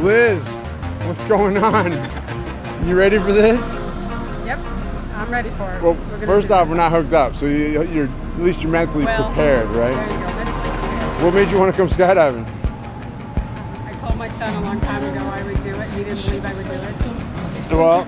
Liz, what's going on? You ready for this? Yep, I'm ready for it. Well, first off, this. we're not hooked up, so you, you're at least you're mentally Well, prepared, There right? you go. Mentally prepared. What made you want to come skydiving? I told my son a long time ago I would do it. He didn't believe I would do it. Well,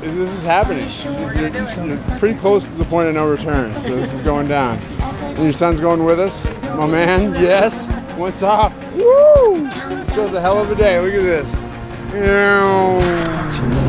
this is happening. Do it. You're pretty close to the point of no return, so this is going down. And your son's going with us? My man, yes. What's up? Woo! It's a hell of a day. Look at this. Ew.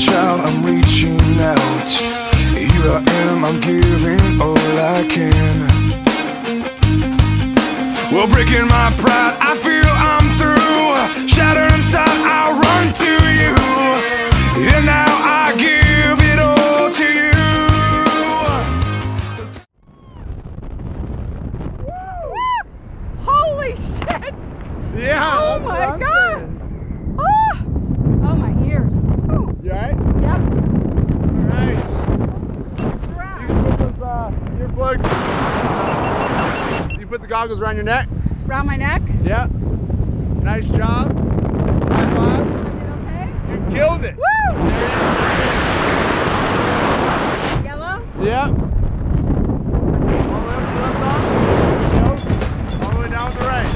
Child, I'm reaching out. Here I am, I'm giving all I can. Well, breaking my pride, I feel I'm through. Shattered inside, I run to you. And now I give it all to you. Holy shit! Yeah. Oh that's what my I'm God. saying. Ah! Oh, my ears. Ooh. You alright? Yep. Nice. You can put those uh, earplugs. You put the goggles around your neck. Around my neck. Yeah. Nice job. High five. Okay? You killed it. Woo! Yellow? Yep. All the way up the left arm. All the way down to the right.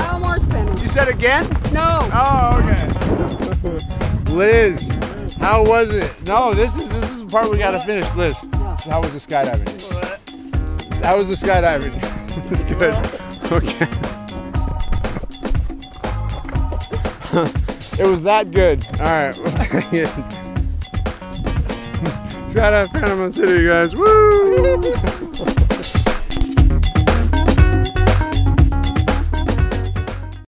No more spinning. You said again? No. Oh, okay. Liz, how was it? No, this is this is the part we gotta finish. Liz, so how was the skydiving? How was the skydiving? It's good. Okay. it was that good. All right. we'll take it. Skydive Panama City, guys. Woo!